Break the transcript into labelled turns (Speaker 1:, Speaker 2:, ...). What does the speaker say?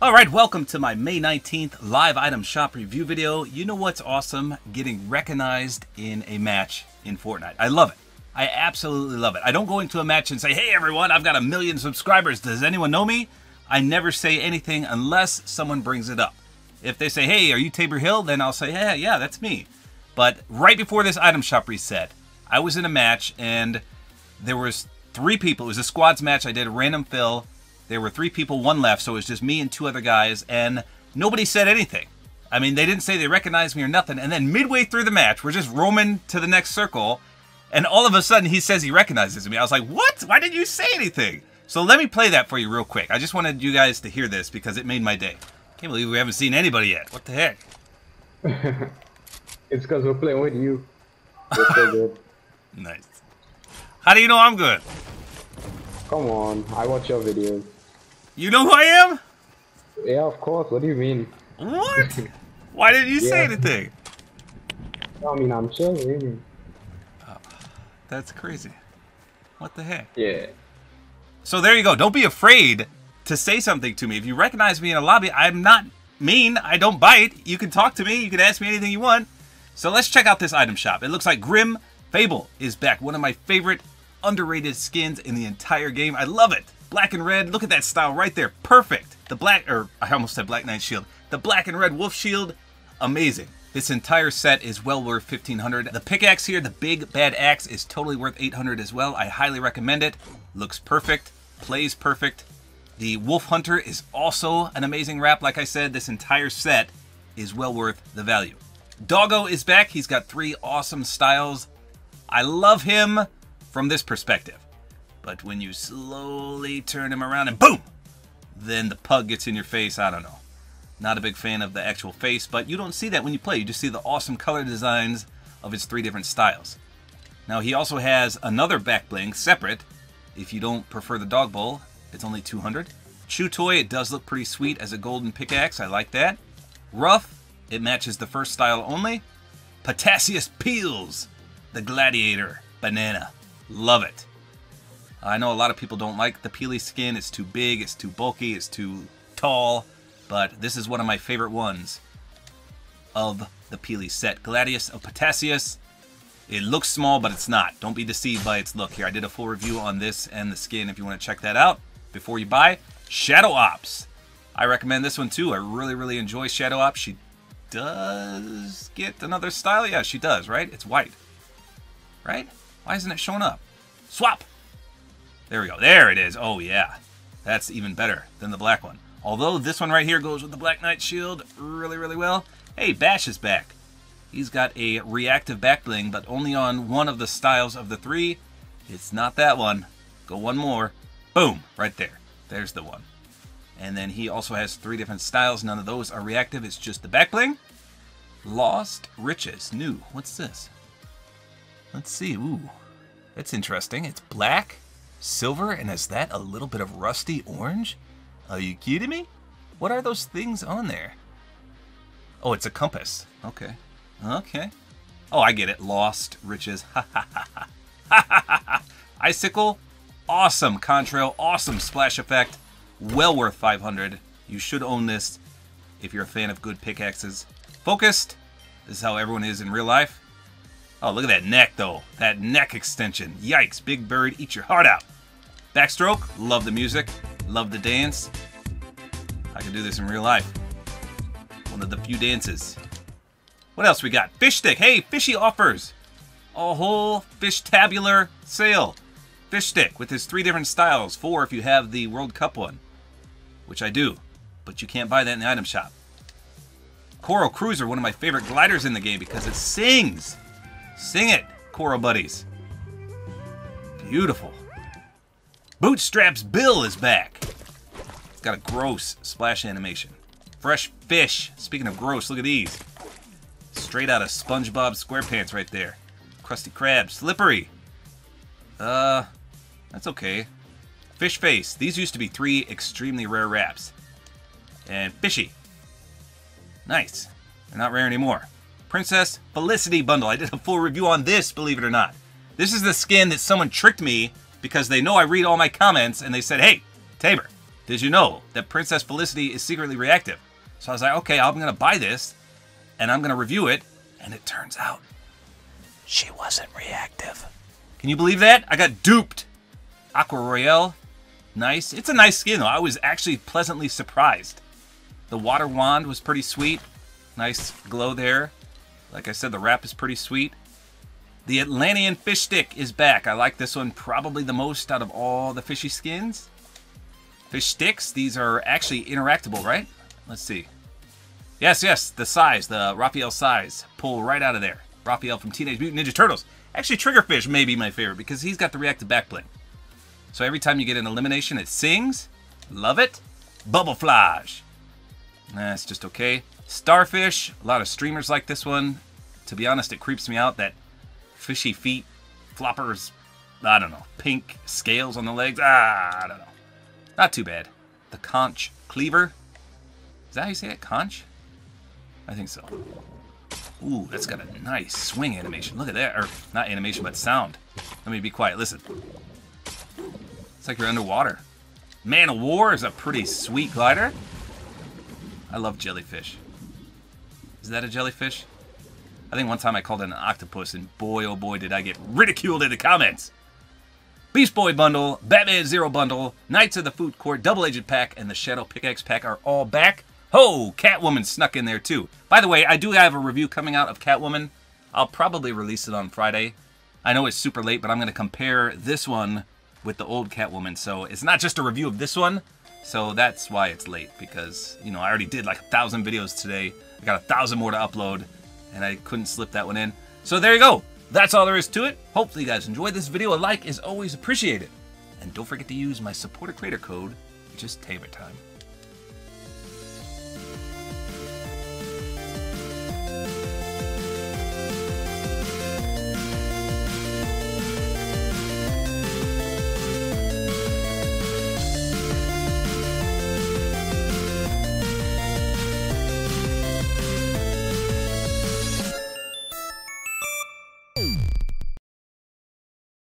Speaker 1: Alright, welcome to my May 19th live item shop review video. You know what's awesome? Getting recognized in a match in Fortnite. I love it. I absolutely love it. I don't go into a match and say, hey everyone, I've got a million subscribers. Does anyone know me? I never say anything unless someone brings it up. If they say, hey, are you Tabor Hill? Then I'll say, yeah, yeah, that's me. But right before this item shop reset, I was in a match and there was three people. It was a squads match. I did a random fill there were three people, one left, so it was just me and two other guys, and nobody said anything. I mean, they didn't say they recognized me or nothing. And then midway through the match, we're just roaming to the next circle, and all of a sudden he says he recognizes me. I was like, what? Why didn't you say anything? So let me play that for you real quick. I just wanted you guys to hear this because it made my day. Can't believe we haven't seen anybody yet. What the heck?
Speaker 2: it's because we're playing with you. So
Speaker 1: nice. How do you know I'm good?
Speaker 2: Come on, I watch your videos.
Speaker 1: You know who I am?
Speaker 2: Yeah, of course. What do you mean?
Speaker 1: What? Why didn't you yeah. say anything?
Speaker 2: I mean, I'm chilling.
Speaker 1: Oh, uh, that's crazy. What the heck?
Speaker 2: Yeah.
Speaker 1: So there you go. Don't be afraid to say something to me. If you recognize me in a lobby, I'm not mean. I don't bite. You can talk to me. You can ask me anything you want. So let's check out this item shop. It looks like Grim Fable is back. One of my favorite underrated skins in the entire game. I love it. Black and red, look at that style right there. Perfect. The black, or I almost said Black Knight shield. The black and red wolf shield, amazing. This entire set is well worth 1500 The pickaxe here, the big bad axe, is totally worth 800 as well. I highly recommend it. Looks perfect, plays perfect. The Wolf Hunter is also an amazing wrap. Like I said, this entire set is well worth the value. Doggo is back. He's got three awesome styles. I love him from this perspective. But when you slowly turn him around and boom, then the pug gets in your face. I don't know. Not a big fan of the actual face, but you don't see that when you play. You just see the awesome color designs of his three different styles. Now he also has another back bling separate. If you don't prefer the dog bowl, it's only 200. Chew toy, it does look pretty sweet as a golden pickaxe. I like that. Rough, it matches the first style only. Potassius Peels, the gladiator banana. Love it. I know a lot of people don't like the Peely skin. It's too big, it's too bulky, it's too tall. But this is one of my favorite ones of the Peely set. Gladius of Potassius. It looks small, but it's not. Don't be deceived by its look here. I did a full review on this and the skin if you want to check that out before you buy. Shadow Ops. I recommend this one too. I really, really enjoy Shadow Ops. She does get another style. Yeah, she does, right? It's white. Right? Why isn't it showing up? Swap! There we go. There it is. Oh, yeah. That's even better than the black one. Although this one right here goes with the Black Knight shield really, really well. Hey, Bash is back. He's got a reactive back bling, but only on one of the styles of the three. It's not that one. Go one more. Boom! Right there. There's the one. And then he also has three different styles. None of those are reactive. It's just the back bling. Lost Riches. New. What's this? Let's see. Ooh. That's interesting. It's black, silver, and is that a little bit of rusty orange? Are you kidding me? What are those things on there? Oh, it's a compass. Okay. Okay. Oh, I get it. Lost riches. Ha ha ha ha. Icicle. Awesome contrail. Awesome splash effect. Well worth 500. You should own this if you're a fan of good pickaxes. Focused. This is how everyone is in real life. Oh, look at that neck, though. That neck extension. Yikes, Big Bird, eat your heart out. Backstroke, love the music, love the dance. I can do this in real life. One of the few dances. What else we got? Fish stick. Hey, fishy offers. A whole fish tabular sale. Fish stick with his three different styles. Four if you have the World Cup one, which I do, but you can't buy that in the item shop. Coral Cruiser, one of my favorite gliders in the game because it sings. Sing it, Coral Buddies. Beautiful. Bootstraps Bill is back. It's got a gross splash animation. Fresh fish. Speaking of gross, look at these. Straight out of SpongeBob SquarePants right there. Krusty Krab. Slippery. Uh, that's okay. Fish Face. These used to be three extremely rare wraps. And Fishy. Nice. They're not rare anymore. Princess Felicity bundle. I did a full review on this, believe it or not. This is the skin that someone tricked me because they know I read all my comments and they said, hey, Tabor, Did you know that Princess Felicity is secretly reactive? So I was like, okay, I'm gonna buy this, and I'm gonna review it, and it turns out she wasn't reactive. Can you believe that? I got duped. Aqua Royale, nice. It's a nice skin though. I was actually pleasantly surprised. The water wand was pretty sweet. Nice glow there. Like I said, the wrap is pretty sweet. The Atlantean fish stick is back. I like this one probably the most out of all the fishy skins. Fish sticks, these are actually interactable, right? Let's see. Yes, yes, the size, the Raphael size. Pull right out of there. Raphael from Teenage Mutant Ninja Turtles. Actually, Triggerfish may be my favorite because he's got the reactive backbling. So every time you get an elimination, it sings. Love it. Bubble Flash. That's just okay. Starfish, a lot of streamers like this one. To be honest, it creeps me out that fishy feet, floppers, I don't know, pink scales on the legs. Ah, I don't know. Not too bad. The conch cleaver. Is that how you say it? Conch? I think so. Ooh, that's got a nice swing animation. Look at that. Or, not animation, but sound. Let me be quiet. Listen. It's like you're underwater. Man of War is a pretty sweet glider. I love jellyfish. Is that a jellyfish? I think one time I called it an octopus, and boy, oh boy, did I get ridiculed in the comments. Beast Boy bundle, Batman Zero bundle, Knights of the Food Court, Double Agent pack, and the Shadow Pickaxe pack are all back. Ho! Catwoman snuck in there too. By the way, I do have a review coming out of Catwoman. I'll probably release it on Friday. I know it's super late, but I'm going to compare this one with the old Catwoman. So it's not just a review of this one. So that's why it's late, because, you know, I already did like a thousand videos today. I got a thousand more to upload, and I couldn't slip that one in. So there you go. That's all there is to it. Hopefully you guys enjoyed this video. A like is always appreciated. And don't forget to use my supporter creator code, which is Time.